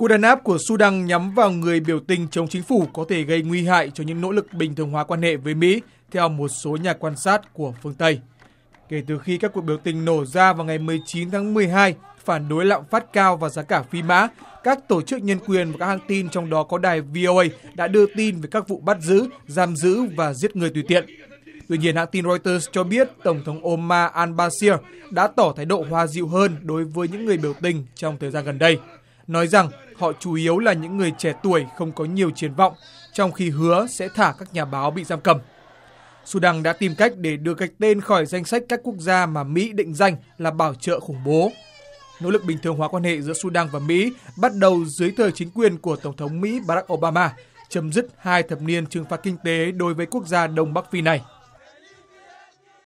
Cuộc đàn áp của Sudan nhắm vào người biểu tình chống chính phủ có thể gây nguy hại cho những nỗ lực bình thường hóa quan hệ với Mỹ, theo một số nhà quan sát của phương Tây. Kể từ khi các cuộc biểu tình nổ ra vào ngày 19 tháng 12, phản đối lạm phát cao và giá cả phi mã, các tổ chức nhân quyền và các hãng tin trong đó có đài VOA đã đưa tin về các vụ bắt giữ, giam giữ và giết người tùy tiện. Tuy nhiên, hãng tin Reuters cho biết Tổng thống Omar al-Bashir đã tỏ thái độ hòa dịu hơn đối với những người biểu tình trong thời gian gần đây, nói rằng họ chủ yếu là những người trẻ tuổi không có nhiều triển vọng, trong khi hứa sẽ thả các nhà báo bị giam cầm. Sudan đã tìm cách để đưa gạch tên khỏi danh sách các quốc gia mà Mỹ định danh là bảo trợ khủng bố. Nỗ lực bình thường hóa quan hệ giữa Sudan và Mỹ bắt đầu dưới thời chính quyền của Tổng thống Mỹ Barack Obama, chấm dứt hai thập niên trừng phạt kinh tế đối với quốc gia Đông Bắc Phi này.